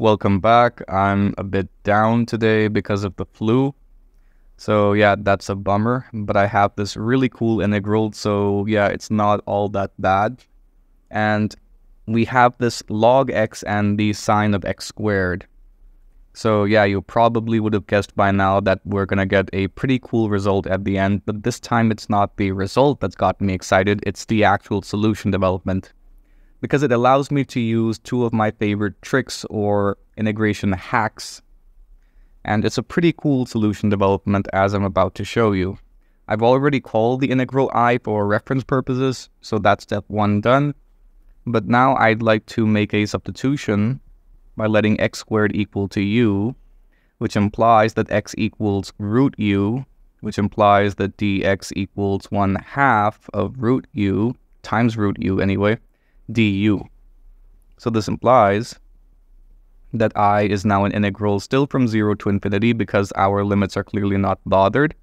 Welcome back. I'm a bit down today because of the flu. So yeah, that's a bummer, but I have this really cool integral, so yeah, it's not all that bad. And we have this log x and the sine of x squared. So yeah, you probably would have guessed by now that we're gonna get a pretty cool result at the end, but this time it's not the result that's got me excited, it's the actual solution development because it allows me to use two of my favorite tricks or integration hacks. And it's a pretty cool solution development as I'm about to show you. I've already called the integral i for reference purposes, so that's step one done. But now I'd like to make a substitution by letting x squared equal to u, which implies that x equals root u, which implies that dx equals 1 half of root u times root u anyway, du. So this implies that i is now an integral still from 0 to infinity because our limits are clearly not bothered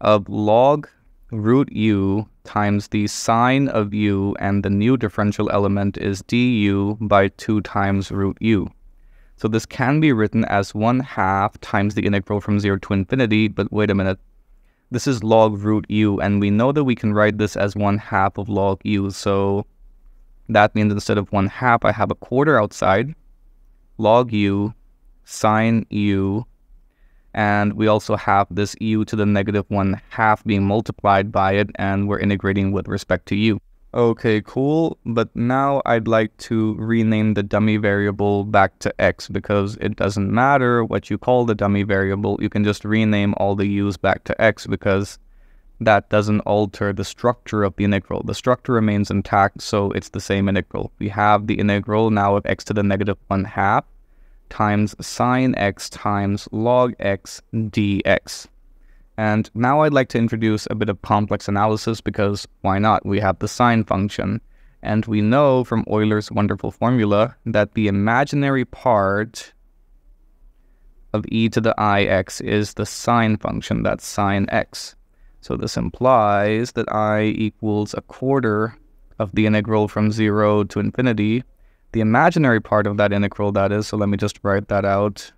of log root u times the sine of u and the new differential element is du by 2 times root u. So this can be written as 1 half times the integral from 0 to infinity, but wait a minute. This is log root u, and we know that we can write this as 1 half of log u, so that means instead of 1 half, I have a quarter outside, log u, sine u, and we also have this u to the negative 1 half being multiplied by it, and we're integrating with respect to u. Okay, cool, but now I'd like to rename the dummy variable back to x because it doesn't matter what you call the dummy variable, you can just rename all the u's back to x because that doesn't alter the structure of the integral. The structure remains intact, so it's the same integral. We have the integral now of x to the negative 1 half times sine x times log x dx. And now I'd like to introduce a bit of complex analysis because why not? We have the sine function. And we know from Euler's wonderful formula that the imaginary part of e to the ix is the sine function, that's sine x. So this implies that i equals a quarter of the integral from 0 to infinity. The imaginary part of that integral, that is, so let me just write that out.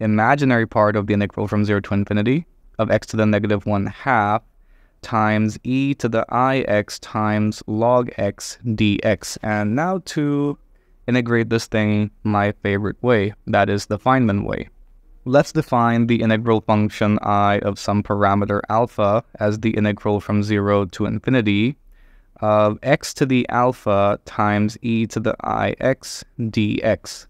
Imaginary part of the integral from 0 to infinity of x to the negative 1 half times e to the ix times log x dx. And now to integrate this thing my favorite way, that is the Feynman way. Let's define the integral function i of some parameter alpha as the integral from 0 to infinity of x to the alpha times e to the ix dx.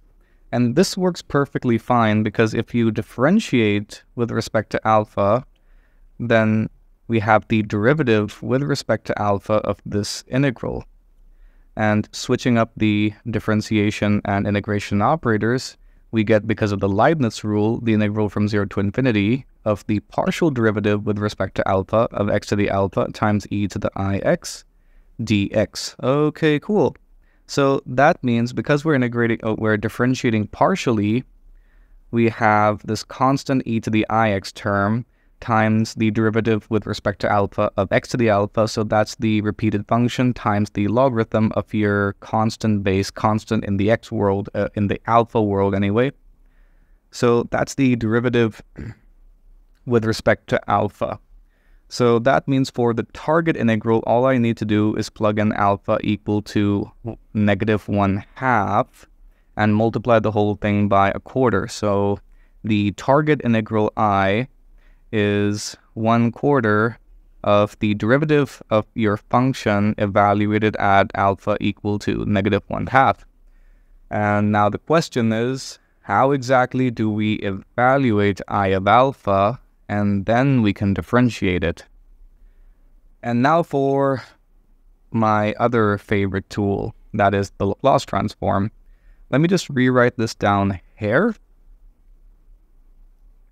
And this works perfectly fine because if you differentiate with respect to alpha, then we have the derivative with respect to alpha of this integral. And switching up the differentiation and integration operators, we get, because of the Leibniz rule, the integral from 0 to infinity of the partial derivative with respect to alpha of x to the alpha times e to the ix dx. Okay, cool. So that means because we're integrating, oh, we're differentiating partially, we have this constant e to the ix term times the derivative with respect to alpha of x to the alpha. So that's the repeated function times the logarithm of your constant base, constant in the x world, uh, in the alpha world anyway. So that's the derivative with respect to alpha. So that means for the target integral, all I need to do is plug in alpha equal to negative 1 half and multiply the whole thing by a quarter. So the target integral i is one quarter of the derivative of your function evaluated at alpha equal to negative one half. And now the question is, how exactly do we evaluate i of alpha and then we can differentiate it? And now for my other favorite tool, that is the Laplace transform. Let me just rewrite this down here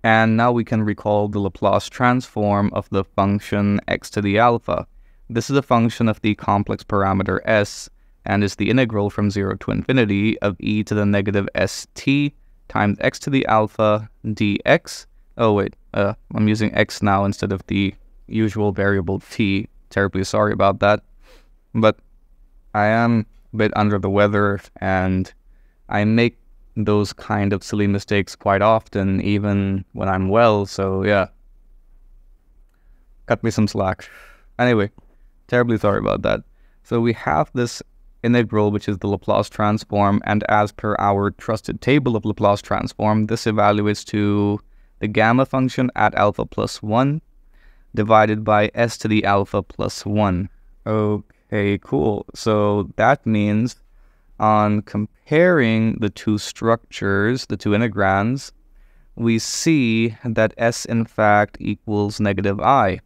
and now we can recall the Laplace transform of the function x to the alpha. This is a function of the complex parameter s and is the integral from 0 to infinity of e to the negative st times x to the alpha dx. Oh wait, uh, I'm using x now instead of the usual variable t. Terribly sorry about that. But I am a bit under the weather and I make those kind of silly mistakes quite often, even when I'm well. So yeah, cut me some slack. Anyway, terribly sorry about that. So we have this integral, which is the Laplace transform, and as per our trusted table of Laplace transform, this evaluates to the gamma function at alpha plus 1 divided by s to the alpha plus 1. Okay, cool. So that means on comparing the two structures, the two integrands, we see that s in fact equals negative i,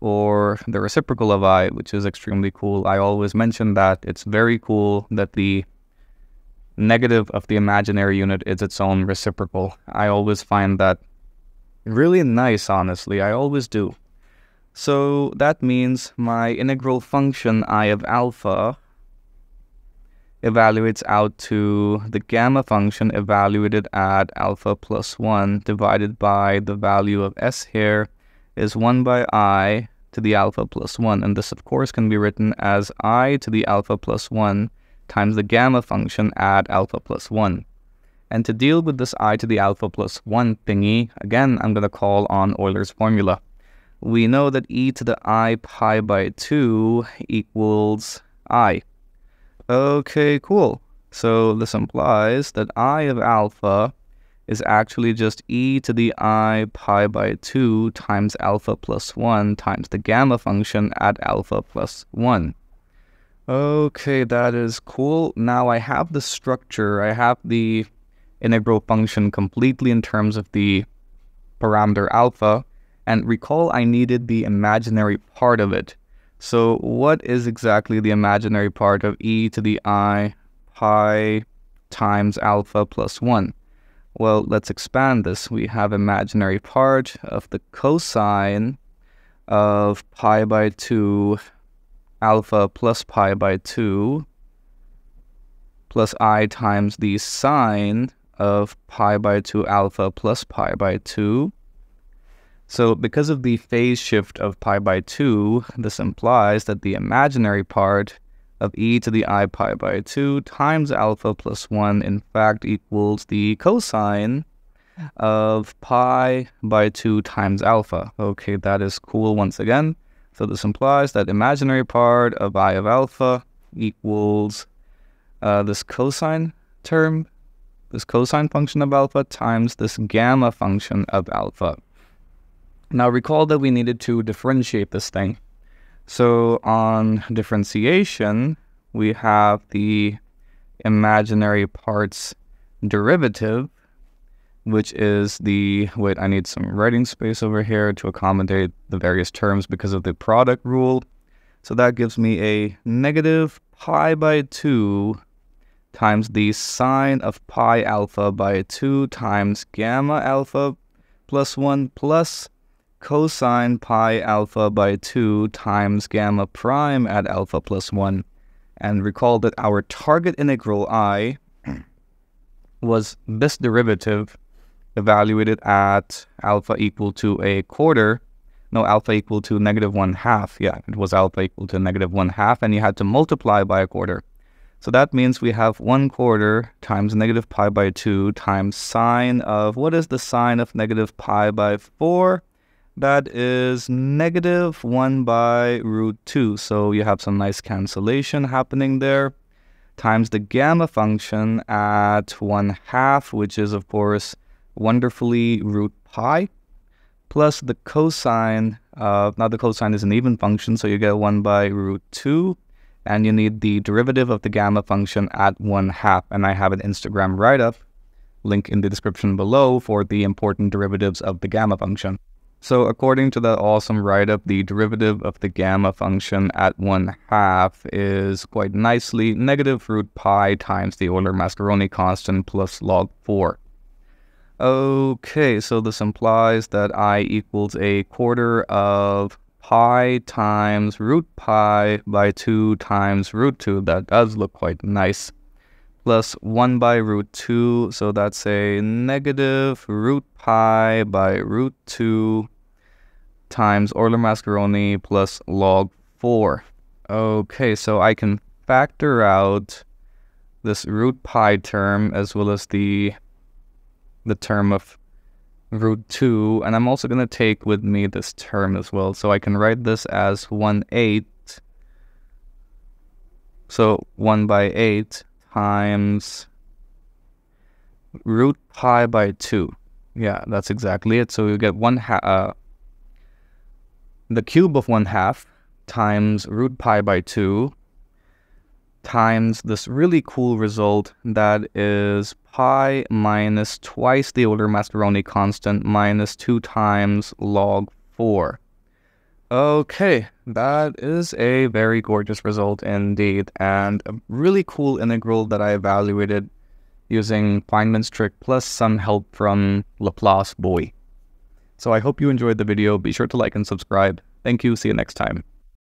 or the reciprocal of i, which is extremely cool. I always mention that it's very cool that the negative of the imaginary unit is its own reciprocal. I always find that really nice, honestly. I always do. So that means my integral function i of alpha evaluates out to the gamma function evaluated at alpha plus 1 divided by the value of s here is 1 by i to the alpha plus 1. And this, of course, can be written as i to the alpha plus 1 times the gamma function at alpha plus 1. And to deal with this i to the alpha plus 1 thingy, again, I'm going to call on Euler's formula. We know that e to the i pi by 2 equals i. Okay, cool. So this implies that i of alpha is actually just e to the i pi by 2 times alpha plus 1 times the gamma function at alpha plus 1. Okay, that is cool. Now I have the structure, I have the integral function completely in terms of the parameter alpha. And recall I needed the imaginary part of it. So what is exactly the imaginary part of e to the i pi times alpha plus 1? Well, let's expand this. We have imaginary part of the cosine of pi by 2 alpha plus pi by 2 plus i times the sine of pi by 2 alpha plus pi by 2 so because of the phase shift of pi by 2, this implies that the imaginary part of e to the i pi by 2 times alpha plus 1 in fact equals the cosine of pi by 2 times alpha. Okay, that is cool once again. So this implies that imaginary part of i of alpha equals uh, this cosine term, this cosine function of alpha times this gamma function of alpha. Now recall that we needed to differentiate this thing. So on differentiation, we have the imaginary parts derivative, which is the, wait, I need some writing space over here to accommodate the various terms because of the product rule. So that gives me a negative pi by 2 times the sine of pi alpha by 2 times gamma alpha plus 1 plus cosine pi alpha by 2 times gamma prime at alpha plus 1. And recall that our target integral i was this derivative evaluated at alpha equal to a quarter. No, alpha equal to negative 1 half. Yeah, it was alpha equal to negative 1 half, and you had to multiply by a quarter. So that means we have 1 quarter times negative pi by 2 times sine of, what is the sine of negative pi by 4? That is negative 1 by root 2. So you have some nice cancellation happening there, times the gamma function at 1 half, which is, of course, wonderfully root pi, plus the cosine, uh, now the cosine is an even function, so you get 1 by root 2, and you need the derivative of the gamma function at 1 half. And I have an Instagram write-up, link in the description below, for the important derivatives of the gamma function. So according to that awesome write-up, the derivative of the gamma function at 1 half is quite nicely negative root pi times the Euler-Mascheroni constant plus log 4. Okay, so this implies that i equals a quarter of pi times root pi by 2 times root 2. That does look quite nice plus 1 by root 2. So that's a negative root pi by root 2 times Euler-Mascheroni plus log 4. Okay, so I can factor out this root pi term as well as the the term of root 2 and I'm also going to take with me this term as well. So I can write this as 1 8 so 1 by 8 times root pi by 2 yeah that's exactly it. So you get 1 half uh, the cube of 1 half times root pi by 2 times this really cool result that is pi minus twice the Euler Mascheroni constant minus 2 times log 4. Okay, that is a very gorgeous result indeed, and a really cool integral that I evaluated using Feynman's trick plus some help from Laplace Boy. So I hope you enjoyed the video. Be sure to like and subscribe. Thank you. See you next time.